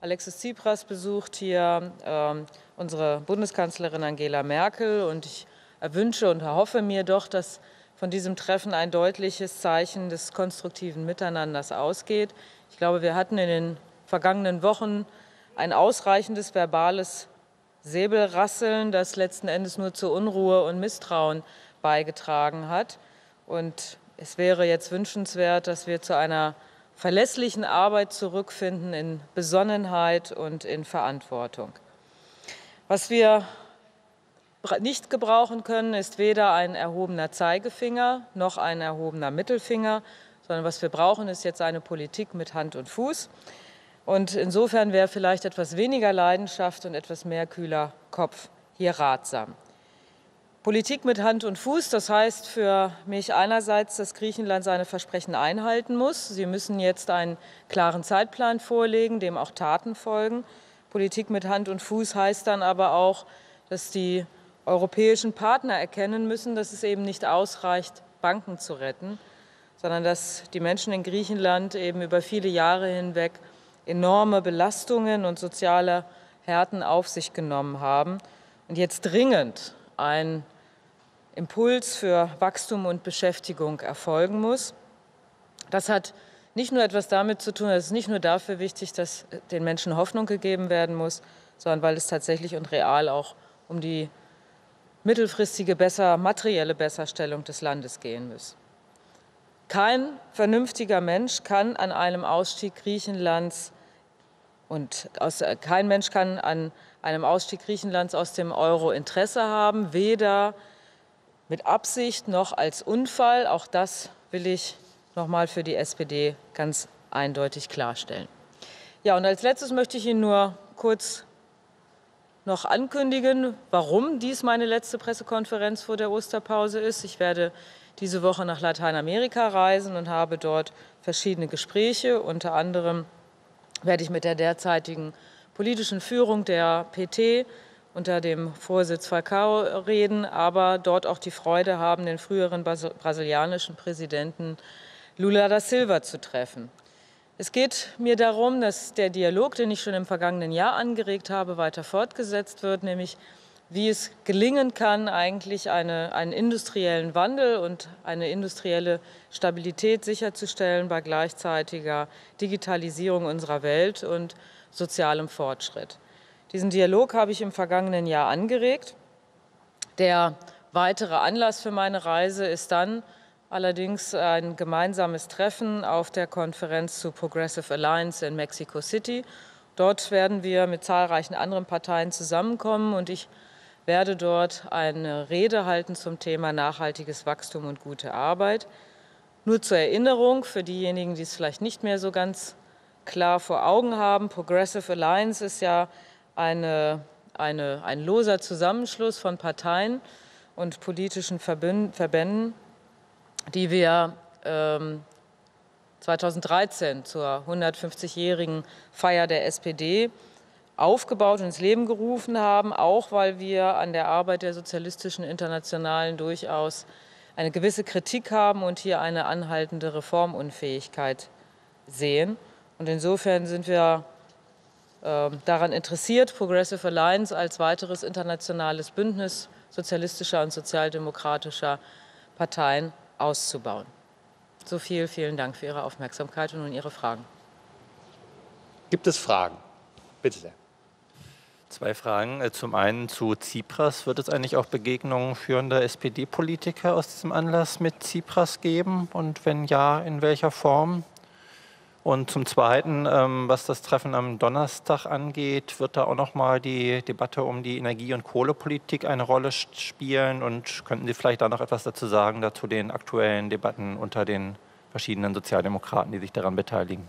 Alexis Tsipras besucht hier äh, unsere Bundeskanzlerin Angela Merkel und ich erwünsche und erhoffe mir doch, dass von diesem Treffen ein deutliches Zeichen des konstruktiven Miteinanders ausgeht. Ich glaube, wir hatten in den vergangenen Wochen ein ausreichendes verbales Säbelrasseln, das letzten Endes nur zu Unruhe und Misstrauen beigetragen hat. Und es wäre jetzt wünschenswert, dass wir zu einer verlässlichen Arbeit zurückfinden in Besonnenheit und in Verantwortung. Was wir nicht gebrauchen können, ist weder ein erhobener Zeigefinger noch ein erhobener Mittelfinger, sondern was wir brauchen, ist jetzt eine Politik mit Hand und Fuß. Und insofern wäre vielleicht etwas weniger Leidenschaft und etwas mehr kühler Kopf hier ratsam. Politik mit Hand und Fuß, das heißt für mich einerseits, dass Griechenland seine Versprechen einhalten muss. Sie müssen jetzt einen klaren Zeitplan vorlegen, dem auch Taten folgen. Politik mit Hand und Fuß heißt dann aber auch, dass die europäischen Partner erkennen müssen, dass es eben nicht ausreicht, Banken zu retten, sondern dass die Menschen in Griechenland eben über viele Jahre hinweg enorme Belastungen und soziale Härten auf sich genommen haben und jetzt dringend ein Impuls für Wachstum und Beschäftigung erfolgen muss. Das hat nicht nur etwas damit zu tun, es ist nicht nur dafür wichtig, dass den Menschen Hoffnung gegeben werden muss, sondern weil es tatsächlich und real auch um die mittelfristige besser, materielle Besserstellung des Landes gehen muss. Kein vernünftiger Mensch kann an einem Ausstieg Griechenlands und aus, kein Mensch kann an einem Ausstieg Griechenlands aus dem Euro Interesse haben, weder mit Absicht noch als Unfall. Auch das will ich noch mal für die SPD ganz eindeutig klarstellen. Ja, und als letztes möchte ich Ihnen nur kurz noch ankündigen, warum dies meine letzte Pressekonferenz vor der Osterpause ist. Ich werde diese Woche nach Lateinamerika reisen und habe dort verschiedene Gespräche. Unter anderem werde ich mit der derzeitigen politischen Führung der PT unter dem Vorsitz Falcao reden, aber dort auch die Freude haben, den früheren brasilianischen Präsidenten Lula da Silva zu treffen. Es geht mir darum, dass der Dialog, den ich schon im vergangenen Jahr angeregt habe, weiter fortgesetzt wird, nämlich wie es gelingen kann, eigentlich eine, einen industriellen Wandel und eine industrielle Stabilität sicherzustellen bei gleichzeitiger Digitalisierung unserer Welt und sozialem Fortschritt. Diesen Dialog habe ich im vergangenen Jahr angeregt. Der weitere Anlass für meine Reise ist dann allerdings ein gemeinsames Treffen auf der Konferenz zu Progressive Alliance in Mexico City. Dort werden wir mit zahlreichen anderen Parteien zusammenkommen und ich werde dort eine Rede halten zum Thema nachhaltiges Wachstum und gute Arbeit. Nur zur Erinnerung für diejenigen, die es vielleicht nicht mehr so ganz klar vor Augen haben, Progressive Alliance ist ja eine, eine, ein loser Zusammenschluss von Parteien und politischen Verbänden, die wir ähm, 2013 zur 150-jährigen Feier der SPD aufgebaut und ins Leben gerufen haben, auch weil wir an der Arbeit der Sozialistischen Internationalen durchaus eine gewisse Kritik haben und hier eine anhaltende Reformunfähigkeit sehen. Und insofern sind wir daran interessiert, Progressive Alliance als weiteres internationales Bündnis sozialistischer und sozialdemokratischer Parteien auszubauen. So viel, vielen Dank für Ihre Aufmerksamkeit und nun Ihre Fragen. Gibt es Fragen? Bitte sehr. Zwei Fragen. Äh, zum einen zu Tsipras. Wird es eigentlich auch Begegnungen führender SPD-Politiker aus diesem Anlass mit Tsipras geben? Und wenn ja, in welcher Form? Und zum Zweiten, ähm, was das Treffen am Donnerstag angeht, wird da auch noch mal die Debatte um die Energie- und Kohlepolitik eine Rolle spielen? Und könnten Sie vielleicht da noch etwas dazu sagen, dazu den aktuellen Debatten unter den verschiedenen Sozialdemokraten, die sich daran beteiligen?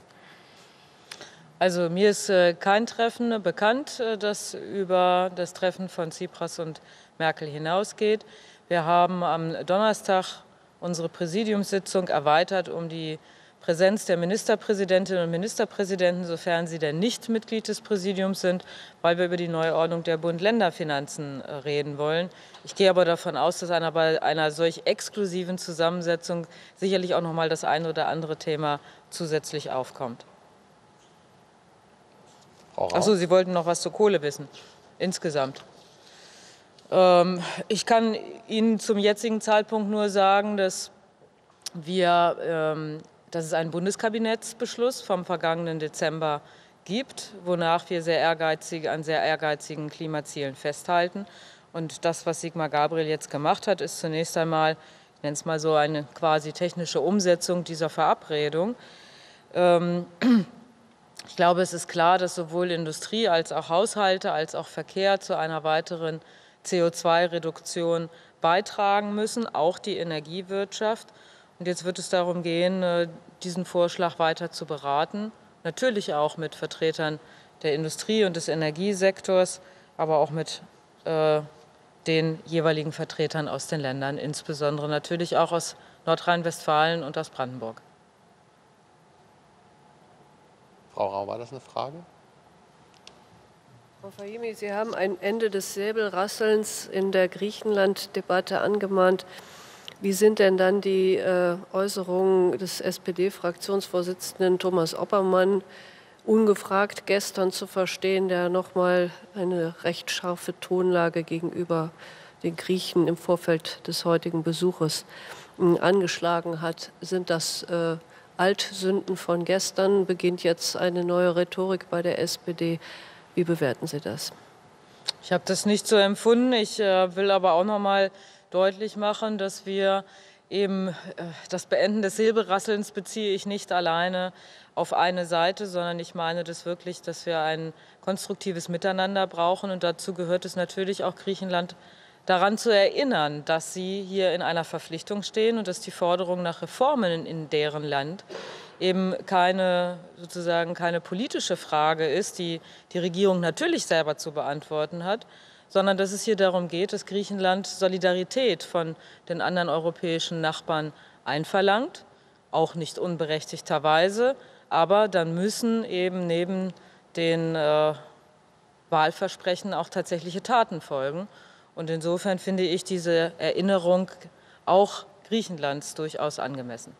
Also mir ist äh, kein Treffen bekannt, äh, das über das Treffen von Tsipras und Merkel hinausgeht. Wir haben am Donnerstag unsere Präsidiumssitzung erweitert um die Präsenz der Ministerpräsidentinnen und Ministerpräsidenten, sofern sie denn nicht Mitglied des Präsidiums sind, weil wir über die Neuordnung der Bund-Länder-Finanzen äh, reden wollen. Ich gehe aber davon aus, dass einer, bei einer solch exklusiven Zusammensetzung sicherlich auch noch mal das eine oder andere Thema zusätzlich aufkommt. Achso, Sie wollten noch was zur Kohle wissen, insgesamt. Ähm, ich kann Ihnen zum jetzigen Zeitpunkt nur sagen, dass, wir, ähm, dass es einen Bundeskabinettsbeschluss vom vergangenen Dezember gibt, wonach wir sehr ehrgeizig, an sehr ehrgeizigen Klimazielen festhalten. Und das, was Sigmar Gabriel jetzt gemacht hat, ist zunächst einmal, ich nenne es mal so, eine quasi technische Umsetzung dieser Verabredung. Ähm, ich glaube, es ist klar, dass sowohl Industrie als auch Haushalte als auch Verkehr zu einer weiteren CO2-Reduktion beitragen müssen, auch die Energiewirtschaft. Und jetzt wird es darum gehen, äh, diesen Vorschlag weiter zu beraten, natürlich auch mit Vertretern der Industrie und des Energiesektors, aber auch mit äh, den jeweiligen Vertretern aus den Ländern, insbesondere natürlich auch aus Nordrhein-Westfalen und aus Brandenburg. Frau Rau, war das eine Frage? Frau Fahimi, Sie haben ein Ende des Säbelrasselns in der Griechenland-Debatte angemahnt. Wie sind denn dann die äh, Äußerungen des SPD-Fraktionsvorsitzenden Thomas Oppermann ungefragt gestern zu verstehen, der nochmal eine recht scharfe Tonlage gegenüber den Griechen im Vorfeld des heutigen Besuches äh, angeschlagen hat? Sind das äh, Altsünden von gestern? Beginnt jetzt eine neue Rhetorik bei der SPD? Wie bewerten Sie das? Ich habe das nicht so empfunden. Ich äh, will aber auch noch mal deutlich machen, dass wir eben äh, das Beenden des Silberrasselns beziehe ich nicht alleine auf eine Seite, sondern ich meine das wirklich, dass wir ein konstruktives Miteinander brauchen. Und dazu gehört es natürlich auch Griechenland daran zu erinnern, dass sie hier in einer Verpflichtung stehen und dass die Forderung nach Reformen in deren Land eben keine, sozusagen keine politische Frage ist, die die Regierung natürlich selber zu beantworten hat, sondern dass es hier darum geht, dass Griechenland Solidarität von den anderen europäischen Nachbarn einverlangt, auch nicht unberechtigterweise, aber dann müssen eben neben den äh, Wahlversprechen auch tatsächliche Taten folgen. Und insofern finde ich diese Erinnerung auch Griechenlands durchaus angemessen.